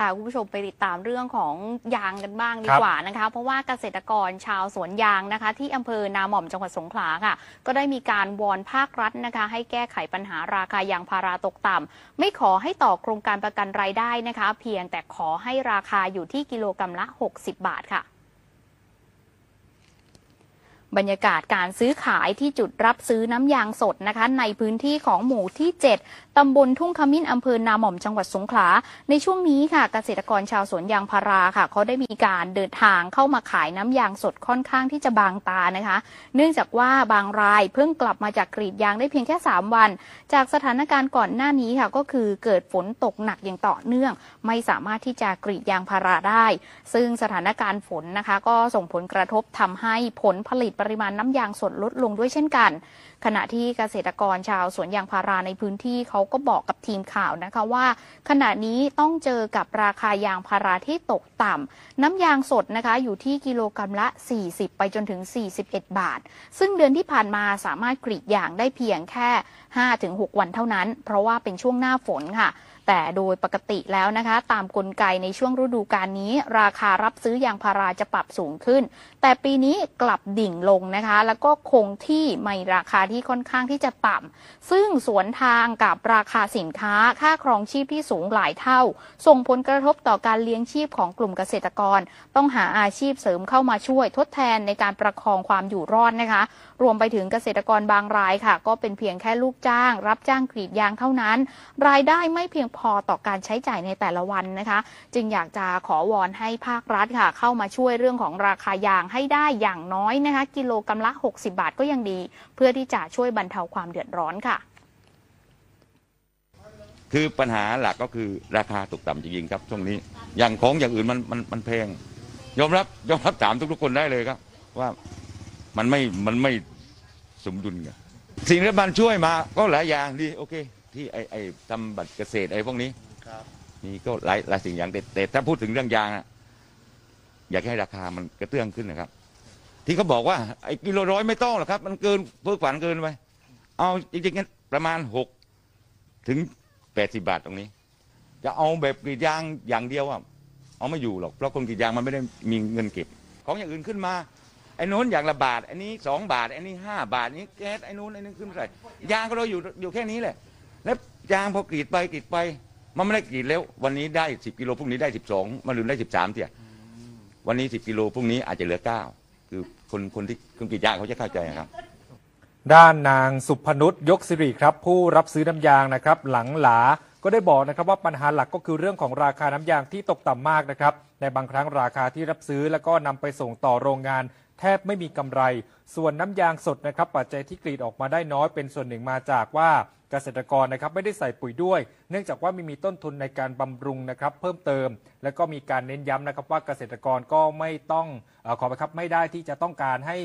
ค่ะคุณผู้ชมไปติดตามเรื่องของยางกันบ้างดีครับกว่านะคะ เพราะว่าเกษตรกรชาวสวนยางนะคะ ที่อำเภอนาหม่อมจังหวัดสงขลาค่ะ ก็ได้มีการวอนภาครัฐนะคะ ให้แก้ไขปัญหาราคายางพาราตกต่ำไม่ขอให้ต่อโครงการประกันรายได้นะคะ เพียงแต่ขอให้ราคาอยู่ที่กิโลกรรัมละ 60 บาทค่ะ บรรยากาศการซื้อขายที่จุดรับซื้อน้ำยางสดนะคะ ในพื้นที่ของหมู่ที่ 7 ตำบลทุ่งขมิ้นอำเภอนาหม่อมจังหวัดสงขลา ในช่วงนี้ค่ะ เกษตรกรชาวสวนยางพาราค่ะเขาได้มีการเดินทางเข้ามาขายน้ำยางสดค่อนข้างที่จะบางตานะคะ เนื่องจากว่าบางรายเพิ่งกลับมาจากกรีดยางได้เพียงแค่ 3 วัน จากสถานการณ์ก่อนหน้านี้ค่ะก็คือเกิดฝนตกหนักอย่างต่อเนื่อง ไม่สามารถที่จะกรีดยางพาราได้ ซึ่งสถานการณ์ฝนนะคะ ก็ส่งผลกระทบทำให้ผลผลิตปริมาณน้ำยางสดลดลงด้วยเช่นกัน ขณะที่เกษตรกรชาวสวนยางพาราในพื้นที่เขาก็บอกกับทีมข่าวนะคะว่า ขณะนี้ต้องเจอกับราคายางพาราที่ตกต่ำน้ำยางสดนะคะอยู่ที่กิโลกรรัมละ 40 ไปจนถึง 41 บาท ซึ่งเดือนที่ผ่านมาสามารถกรีดยางได้เพียงแค่ 5-6 วันเท่านั้น เพราะว่าเป็นช่วงหน้าฝนค่ะ แต่โดยปกติแล้วนะคะ ตามกลไกในช่วงฤดูกาลนี้ ราคารับซื้อยางพาราจะปรับสูงขึ้น แต่ปีนี้กลับดิ่งลงนะคะ แล้วก็คงที่ไม่ราคาที่ค่อนข้างที่จะต่ำซึ่งสวนทางกับราคาสินค้าค่าครองชีพที่สูงหลายเท่า ส่งผลกระทบต่อการเลี้ยงชีพของกลุ่มเกษตรกร ต้องหาอาชีพเสริมเข้ามาช่วยทดแทนในการประคองความอยู่รอดนะคะ รวมไปถึงเกษตรกรบางรายค่ะ ก็เป็นเพียงแค่ลูกจ้าง รับจ้างกรีดยางเท่านั้น รายได้ไม่เพียงพอต่อการใช้จ่ายในแต่ละวันนะคะ จึงอยากจะขอวอนให้ภาครัฐค่ะ เข้ามาช่วยเรื่องของราคายางให้ได้อย่างน้อยนะคะ กิโลกรัมละ 60 บาทก็ยังดี เพื่อที่จะช่วยบรรเทาความเดือดร้อนค่ะ คือปัญหาหลักก็คือราคาตกต่ำจริงๆครับช่วงนี้ อย่างของอย่างอื่นมันมันมันแพง ยอมรับยอมรับถามทุกๆคนได้เลยครับ ว่ามันไม่มันไม่สมดุลกันสิ่งที่รัฐบาลช่วยมาก็หลายอย่างดีโอเค ที่ไอไอทำบัตรเกษตรไอพวกนี้มีก็หลายหลายสิ่งอย่างแต่แต่ถ้าพูดถึงเรื่องยางอะอยากให้ราคามันกระเตื้องขึ้นนะครับ ที่เขาบอกว่าไอ้กิโลร้อยไม่ต้องหรอกครับ มันเกินเพื่อฝันเกินไปเอาจริงๆงั้นประมาณหกถึงแปดสิบาทตรงนี้ จะเอาแบบกรีดยางอย่างเดียวอะเอาไม่อยู่หรอกเพราะคนกรีดยางมันไม่ได้มีเงินเก็บ ของอย่างอื่นขึ้นมาไอ้นู้นอย่างละบาทไอ้นี้สองบาทไอ้นี้ห้าบาทนี้แก๊สไอ้นู้นไอ้นี้ขึ้นเท่าไหร่ยางก็เราอยู่อยู่แค่นี้แหละ แล้วยางพอกรีดไปกรีดไป มันไม่ได้กรีดแล้ว วันนี้ได้สิบกิโลพรุ่งนี้ได้สิบสองมันลืมได้สิบสามเถี่ยวันนี้สิบกิโลพรุ่งนี้อาจจะเหลือเก้าคือคนคนที่คนกรีดยางเขาจะเข้าใจนะครับด้านนางสุพนุษยกสิริครับ ผู้รับซื้อน้ำยางนะครับ หลังหลาก็ได้บอกนะครับว่าปัญหาหลักก็คือเรื่องของราคาน้ำยางที่ตกต่ำมากนะครับในบางครั้งราคาที่รับซื้อแล้วก็นำไปส่งต่อโรงงาน แทบไม่มีกำไร ส่วนน้ำยางสดนะครับ ปัจจัยที่กรีดออกมาได้น้อยเป็นส่วนหนึ่งมาจากว่า เกษตรกรนะครับไม่ได้ใส่ปุ๋ยด้วย เนื่องจากว่าไม่มีต้นทุนในการบำรุงนะครับเพิ่มเติม แล้วก็มีการเน้นย้ำนะครับว่าเกษตรกรก็ไม่ต้องอขอไปครับไม่ได้ที่จะต้องการให้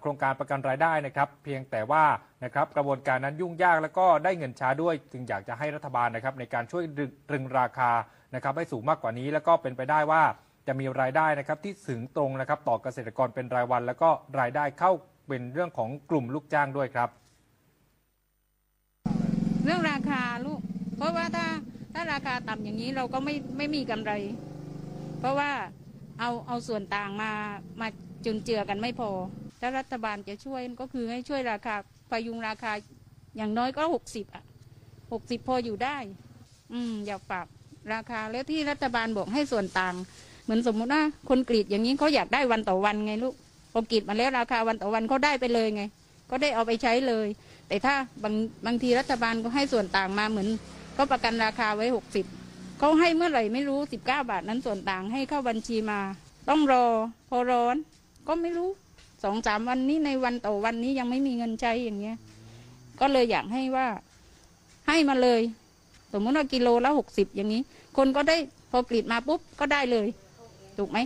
โครงการประกันรายได้นะครับ เพียงแต่ว่านะครับกระบวนการนั้นยุ่งยากแล้วก็ได้เงินช้าด้วย จึงอยากจะให้รัฐบาลนะครับในการช่วยตรึงราคานะครับให้สูงมากกว่านี้ แล้วก็เป็นไปได้ว่าจะมีรายได้นะครับที่ถึงตรงนะครับต่อเกษตรกรเป็นรายวัน แล้วก็รายได้เข้าเป็นเรื่องของกลุ่มลูกจ้างด้วยครับ เรื่องราคาลูก เพราะว่าถ้าถ้าราคาต่ำอย่างนี้เราก็ไม่ไม่มีกำไร เพราะว่าเอาเอาส่วนต่างมามาจุนเจือกันไม่พอ ถ้ารัฐบาลจะช่วยก็คือให้ช่วยราคาพยุงราคาอย่างน้อยก็หกสิบอะหกสิบพออยู่ได้ อืม อยากปรับราคาแล้วที่รัฐบาลบอกให้ส่วนต่าง เหมือนสมมุติว่าคนกรีดอย่างนี้เขาอยากได้วันต่อวันไงลูกพอกรีดมาแล้วราคาวันต่อวันเขาได้ไปเลยไง ก็ได้เอาไปใช้เลย แต่ถ้าบางบางทีรัฐบาลก็ให้ส่วนต่างมาเหมือนก็ประกันราคาไว้หกสิบเขาให้เมื่อไหร่ไม่รู้สิบเก้าบาทนั้นส่วนต่างให้เข้าบัญชีมา ต้องรอ พอร้อน ก็ไม่รู้สองสามวันนี้ในวันต่อวันนี้ยังไม่มีเงินใช้อย่างเงี้ย ก็เลยอยากให้ว่าให้มาเลย สมมติว่ากิโลละหกสิบอย่างนี้ คนก็ได้พอกรีดมาปุ๊บก็ได้เลย ถูกไหม